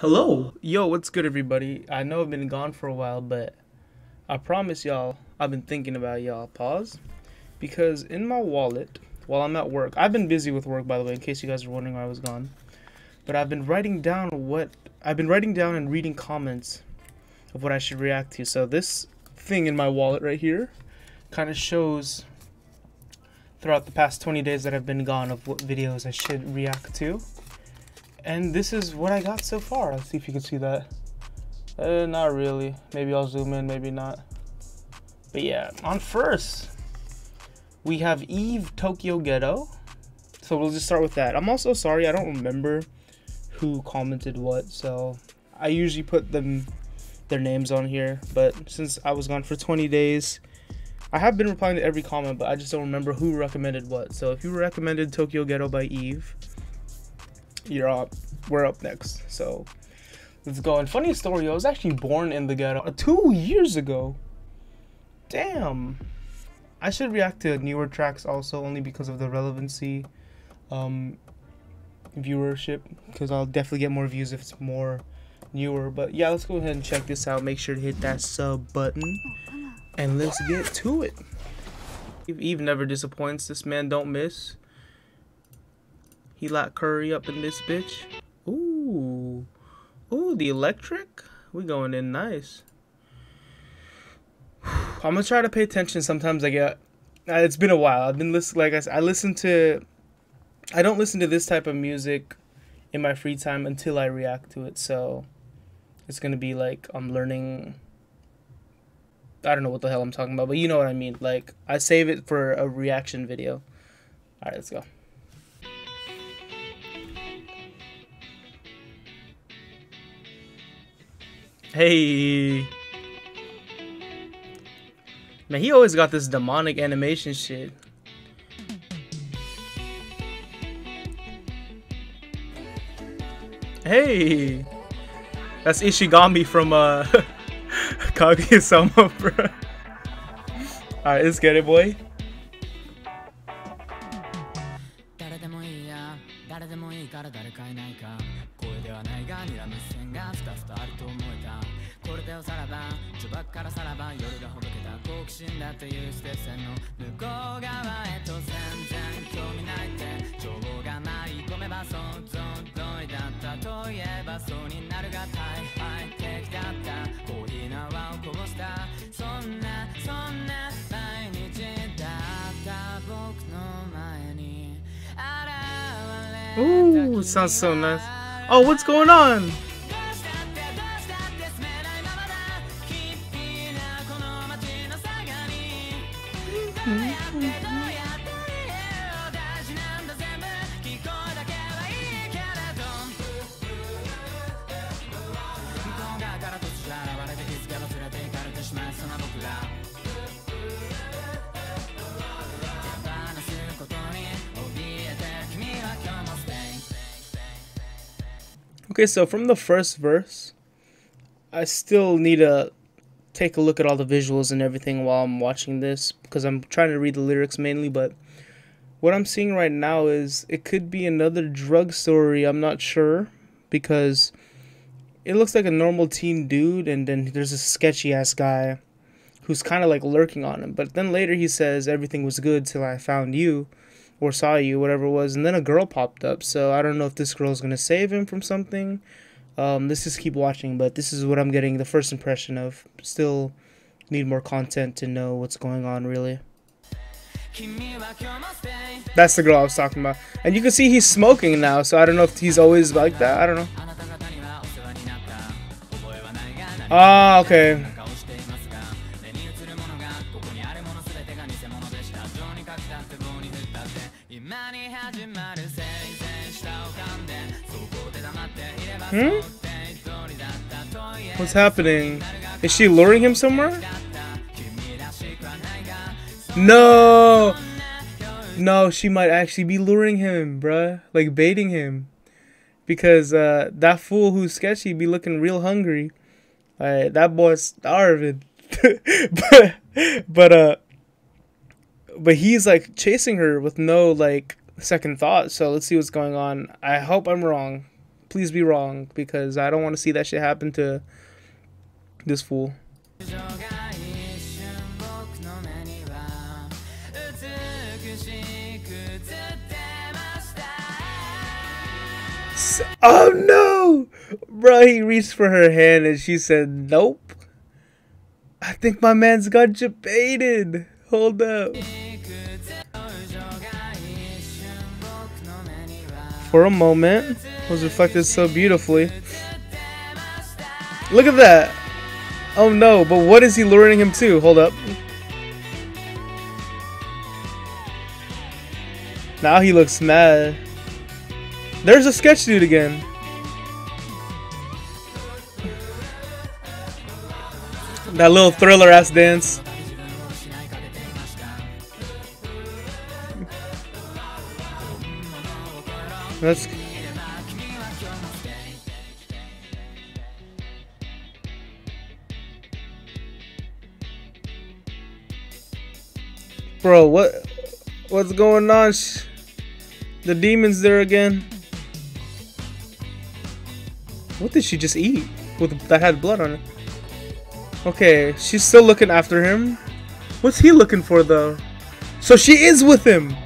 Hello. Yo, what's good, everybody? I know I've been gone for a while, but I promise y'all, I've been thinking about y'all. Pause. Because in my wallet, while I'm at work, I've been busy with work, by the way, in case you guys are wondering why I was gone. But I've been writing down what I've been writing down and reading comments of what I should react to. So this thing in my wallet right here kind of shows throughout the past 20 days that I've been gone of what videos I should react to. And this is what I got so far. Let's see if you can see that. Uh, not really. Maybe I'll zoom in, maybe not. But yeah, on first, we have Eve Tokyo Ghetto. So we'll just start with that. I'm also sorry, I don't remember who commented what, so I usually put them their names on here. But since I was gone for 20 days, I have been replying to every comment, but I just don't remember who recommended what. So if you recommended Tokyo Ghetto by Eve, you're up. We're up next. So let's go. And funny story, I was actually born in the ghetto uh, two years ago. Damn. I should react to newer tracks also, only because of the relevancy, um, viewership. Because I'll definitely get more views if it's more newer. But yeah, let's go ahead and check this out. Make sure to hit that sub button, and let's get to it. Eve never disappoints. This man don't miss. He locked Curry up in this bitch. Ooh. Ooh, the electric? We going in nice. I'm gonna try to pay attention. Sometimes I get. It's been a while. I've been listening. Like I said, I listen to. I don't listen to this type of music in my free time until I react to it. So it's gonna be like I'm learning. I don't know what the hell I'm talking about, but you know what I mean. Like I save it for a reaction video. All right, let's go. Hey. Man, he always got this demonic animation shit. Hey. That's Ishigami from uh Kaguya-sama, bro. Alright, let's get it, boy. たこれでおさらば呪縛からさらば夜がほどけた好奇心だっていうステッ線の向こう側へと全然興味ないって情報が舞い込めば想像通りだったといえばそうになるが大敗的だったコーヒーの泡をこぼしたそんなそんな毎日だった僕の前に現れ Ooh, sounds so nice. Oh, what's going on? Okay, so from the first verse, I still need to take a look at all the visuals and everything while I'm watching this because I'm trying to read the lyrics mainly, but what I'm seeing right now is it could be another drug story. I'm not sure because it looks like a normal teen dude, and then there's a sketchy ass guy who's kind of like lurking on him. But then later he says everything was good till I found you or saw you, whatever it was, and then a girl popped up. So I don't know if this girl's gonna save him from something. Um, let's just keep watching, but this is what I'm getting the first impression of. Still need more content to know what's going on, really. That's the girl I was talking about. And you can see he's smoking now, so I don't know if he's always like that. I don't know. Ah, okay. Hmm? What's happening? Is she luring him somewhere? No! No, she might actually be luring him, bruh. Like baiting him. Because uh, that fool who's sketchy be looking real hungry. Alright, that boy's starving. but, but, uh, but he's like chasing her with no like second thought. So let's see what's going on. I hope I'm wrong please be wrong because I don't want to see that shit happen to this fool. Oh no! Bro, he reached for her hand and she said, Nope. I think my man's got baited. Hold up. For a moment, was reflected so beautifully. Look at that! Oh no, but what is he luring him to? Hold up. Now he looks mad. There's a sketch dude again. That little thriller ass dance. Bro, what what's going on? The demon's there again. What did she just eat? With that had blood on it. Okay, she's still looking after him. What's he looking for though? So she is with him.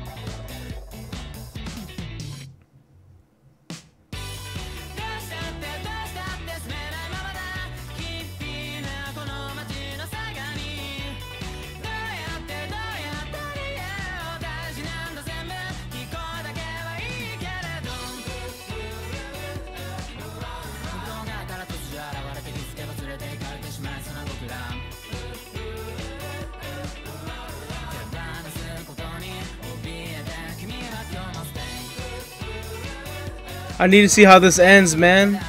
I need to see how this ends, man.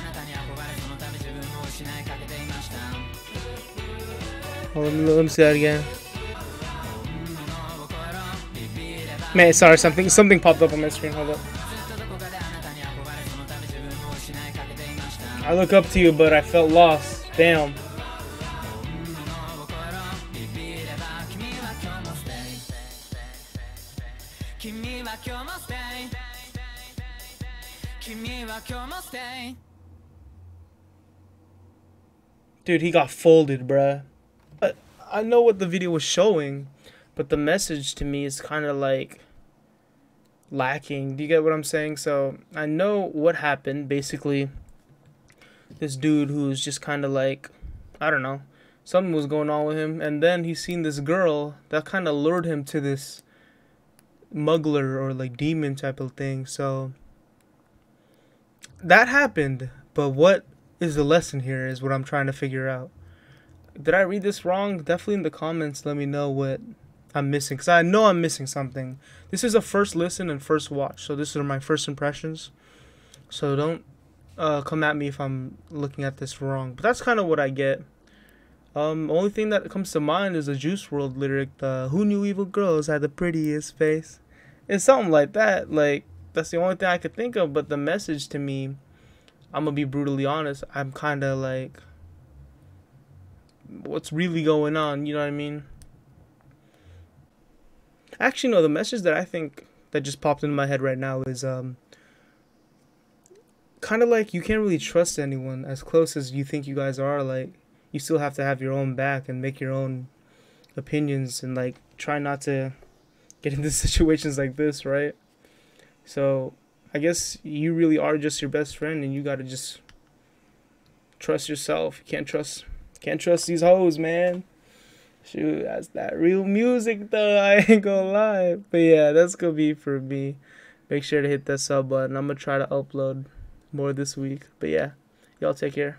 Let, me, let me see that again. Man, sorry, something something popped up on my screen. Hold up. I look up to you, but I felt lost. Damn. Dude, he got folded, bruh. I, I know what the video was showing, but the message to me is kind of like lacking. Do you get what I'm saying? So I know what happened. Basically, this dude who's just kind of like, I don't know, something was going on with him, and then he seen this girl that kind of lured him to this muggler or like demon type of thing. So that happened, but what is the lesson here is what I'm trying to figure out. Did I read this wrong? Definitely in the comments let me know what I'm missing cuz I know I'm missing something. This is a first listen and first watch, so this are my first impressions. So don't uh, come at me if I'm looking at this wrong. But that's kind of what I get. Um, only thing that comes to mind is a Juice WRLD lyric, the "Who knew evil girls had the prettiest face?" It's something like that. Like that's the only thing I could think of. But the message to me, I'm gonna be brutally honest. I'm kind of like, what's really going on? You know what I mean? Actually, no. The message that I think that just popped into my head right now is um, kind of like you can't really trust anyone as close as you think you guys are. Like you still have to have your own back and make your own opinions and like try not to get into situations like this, right? So I guess you really are just your best friend, and you gotta just trust yourself. You can't trust can't trust these hoes, man. Shoot, that's that real music though. I ain't gonna lie. But yeah, that's gonna be for me. Make sure to hit that sub button. I'm gonna try to upload more this week. But yeah, y'all take care.